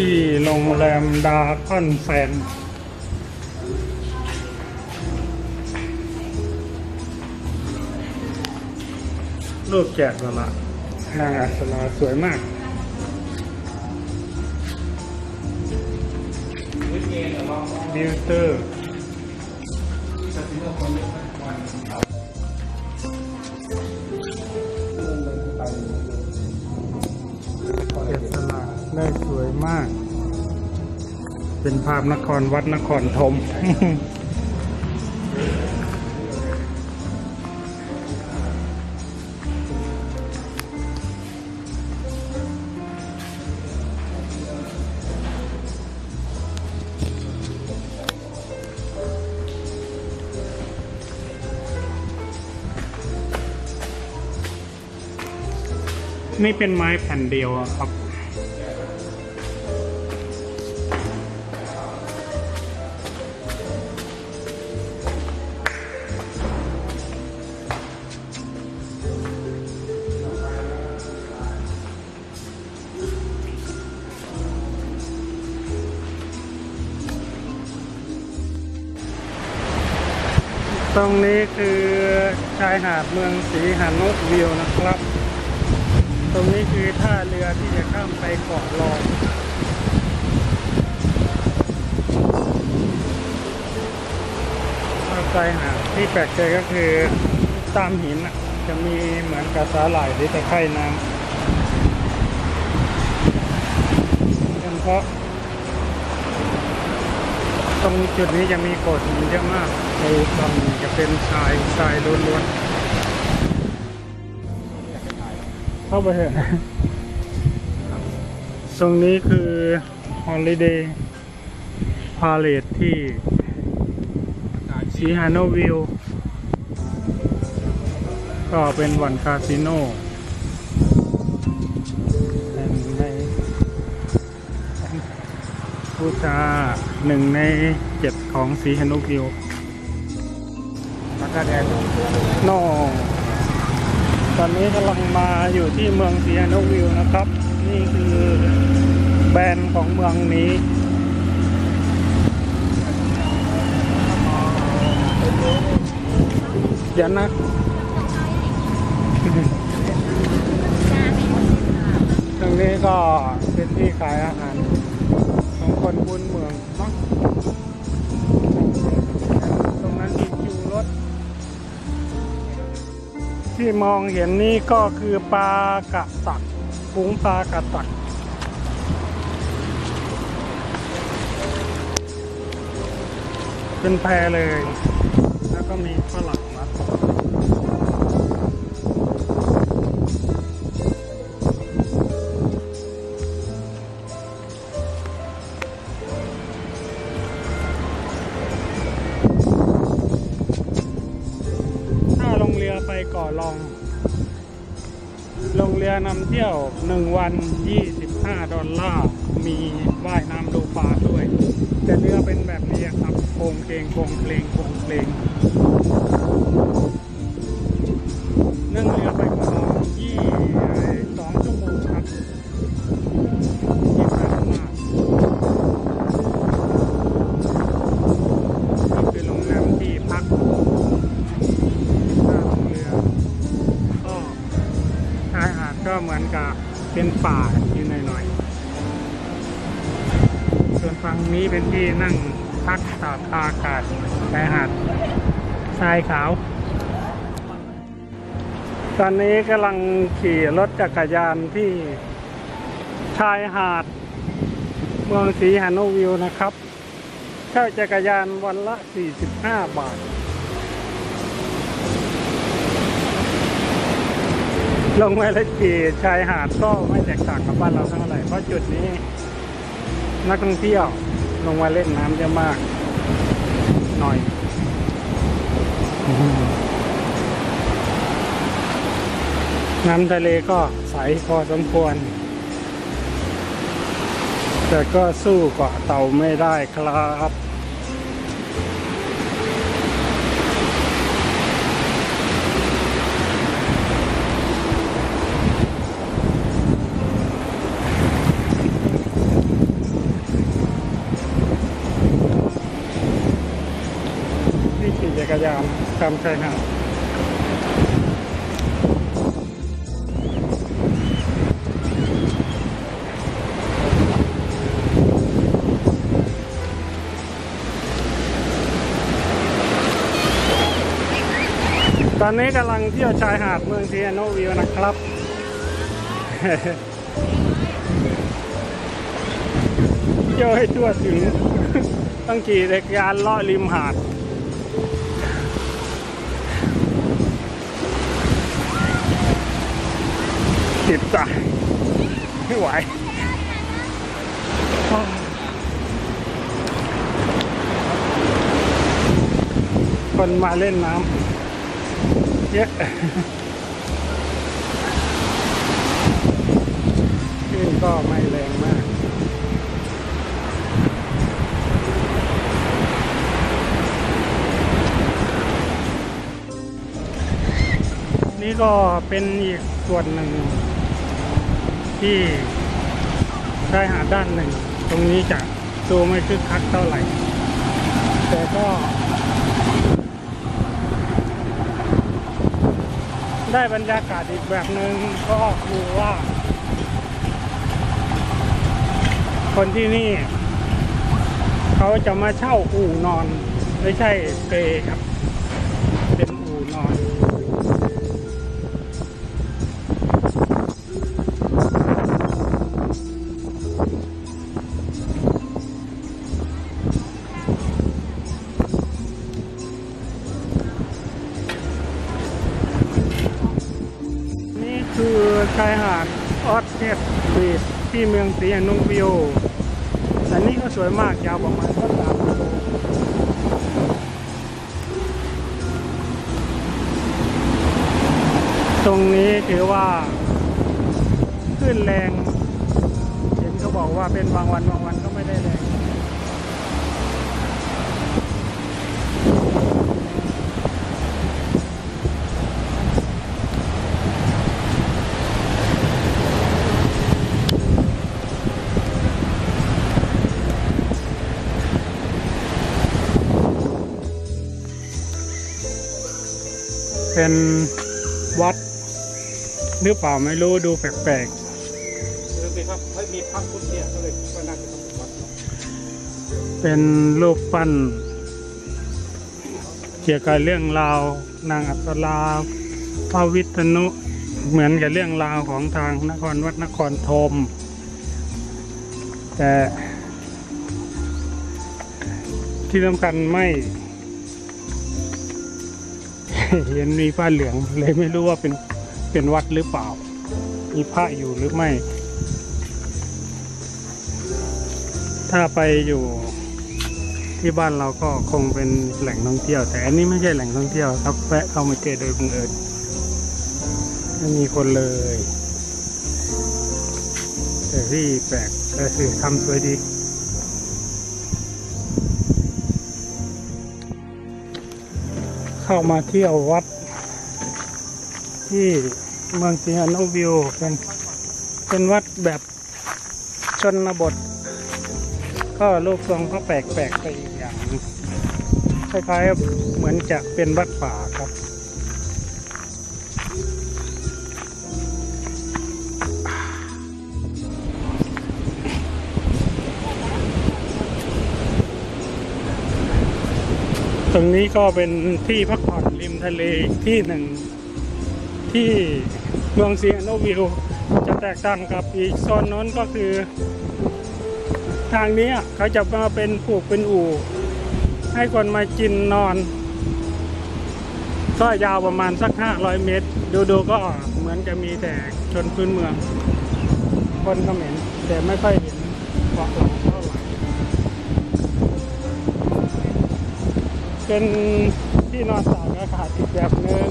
ที่โรงแรมดาคอนแฟนรูปแกะสลักนางอัศราสวยมากบิวเตอร์ วมาก เป็นภาพนครวัดนครธมนี่เป็นไม้แผ่นเดียวครับ ตรงนี้คือชายหาดเมืองสีหานุวิวนะครับ ตรงนี้คือท่าเรือที่จะข้ามไปเกาะลอยชายหาดที่แปลกใจก็คือตามหินจะมีเหมือนกับสาหร่ายหรือตะไคร่น้ำเป็นเพราะ ตรงจุดนี้จะมีโขดหินเยอะมากในตรงจะเป็นทรายทรายล้วนๆเข้าไปเถอะตรงนี้คือ Holiday Palace ที่ซีฮานวิว ก็เป็นวันคาสิโน บูชาหนึ่งในเจ็ดของสีฮานุวิวแล้วก็แดนโนตอนนี้กำลังมาอยู่ที่เมืองซีฮานุวิวนะครับ นี่คือแบรนด์ของเมืองนี้เดี๋ยวนะตรงนี้ก็เป็นที่ขายอาหารของคน บุญเมืองมั้งตรงนั้นมีคิวรถ ที่มองเห็นนี่ก็คือปลากระตักปุ้งปลากระตักเป็นแพเลย แล้วก็มีฝรั่งมาตก ลอง ลงเรือนำเที่ยวหนึ่งวัน 25 ดอลลาร์ มีว่ายน้ำดูปลาด้วย แต่เรือเป็นแบบนี้ครับโคงเพลงโคงเพลงโคงเพลงนั่ง ก็เป็นป่าอยู่หน่อยๆ ส่วนฝั่งนี้เป็นที่นั่งพักตากอากาศชายหาดทรายขาว ตอนนี้กำลังขี่รถจักรยานที่ชายหาด เมืองศรีหานุวิวนะครับเช่าจักรยานวันละ 45 บาท ลงมาแล้วขี่ชายหาดก็ไม่แตกต่างกับบ้านเราเท่าไหร่เพราะจุดนี้ นักท่องเที่ยวลงมาเล่นน้ำเยอะมาก หน่อยน้ำทะเลก็ใสพอสมควร แต่ก็สู้เกาะเต่าไม่ได้ครับายาม ตามชายหาดตอนนี้กำลังเที่ยวชายหาดเมืองเทียโนวิวนะครับ เที่ยวให้ทั่วถึง ต้องขี่จักรยานเลาะริมหาด ติดใจไม่ไหวคนมาเล่นน้ำเยอะคลื่นก็ไม่แรงมากนี่ก็เป็นอีกส่วนหนึ่ง ที่ชายหาดด้านหนึ่ง ตรงนี้จะดูไม่คึกคักเท่าไหร่ แต่ก็ ได้บรรยากาศอีกแบบหนึ่งก็คือว่า คนที่นี่ เขาจะมาเช่าอู่นอน ไม่ใช่เปครับ ออสเทสบีชที่เมืองสีอนุวิวอันนี้ก็สวยมากยาวประมาณสักสามกิโลตรงนี้ถือว่าขึ้นแรง เห็นเขาบอกว่าเป็นบางวันบางวันก็ไม่ได้แรง เป็นวัดหรือเปล่าไม่รู้ดูแปลกๆเป็นรูปปั้น เกี่ยวกับเรื่องราวนางอัศราพระวิษณุเหมือนกับเรื่องราวของทางนครวัดนครธมแต่ที่สำคัญไม่ เห็นมีผ้าเหลืองเลยไม่รู้ว่าเป็นเป็นวัดหรือเปล่า มีพระอยู่หรือไม่ ถ้าไปอยู่ที่บ้านเราก็คงเป็นแหล่งท่องเที่ยว แต่อันนี้ไม่ใช่แหล่งท่องเที่ยวครับแวะเข้ามาเจอโดยบังเอิญไม่มีคนเลย แต่ที่แปลกก็คือทำสวยดี เข้ามาเที่ยววัด ที่เมืองสิงห์โนวิวเป็นเป็นวัดแบบชนบท ก็รูปทรงก็แปลกๆไปอีกอย่างคล้ายๆเหมือนจะเป็นวัดป่าครับ ตรงนี้ก็เป็นที่พักผ่อนริมทะเลที่หนึ่ง ที่เมืองเซียโนวิวจะแตกต่างกับอีกโซนนั้นก็คือ ทางนี้เขาจะมาเป็นปลูกเป็นอู่ ให้คนมากินนอน ก็ยาวประมาณสัก 500 เมตร ดูๆก็เหมือนจะมีแต่ชนพื้นเมือง คนเขมรแต่ไม่ค่อยเห็นเกาะหลังเท่า เป็นที่นอนตากอากาศอีกแบบหนึ่ง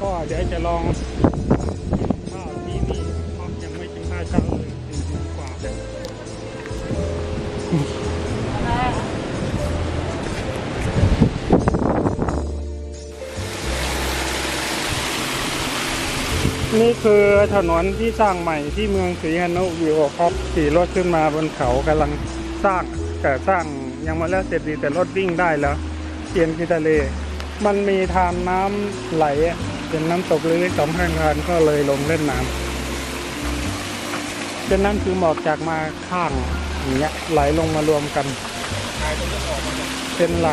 ก็เดี๋ยวจะลองข้าวที่นี่เพราะยังไม่กินข้าวเช้าเลยสี่โมงกว่า นี่คือถนนที่สร้างใหม่ที่เมืองศรีฮนุวิวครับขี่รถขึ้นมาบนเขากำลังสร้างแต่สร้างยังไมาแล้วเสร็จดีแต่รถวิ่งได้แล้วเทียนกีทะเล มันมีทานน้ำไหลเป็นน้ำตกเล็กๆสองข้างทานก็เลยลงเล่นน้ำเป็นนั่นคือหมอกจากมาข้างอย่างเงี้ยไหลลงมารวมกัน เป็นไหล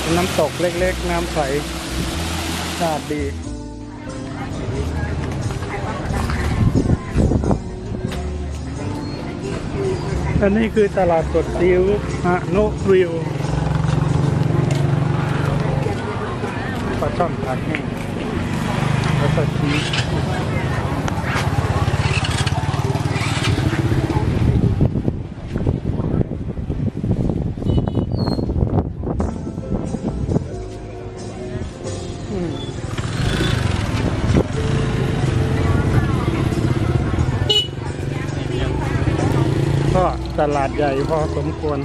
เป็นน้ำตกเล็กๆ น้ำใส สะอาดดีอันนี้คือตลาดสดซิวฮะโนริวปลาช่อนผัดแห้งแล้วก็ชีส ลาดใหญ่พอสมควร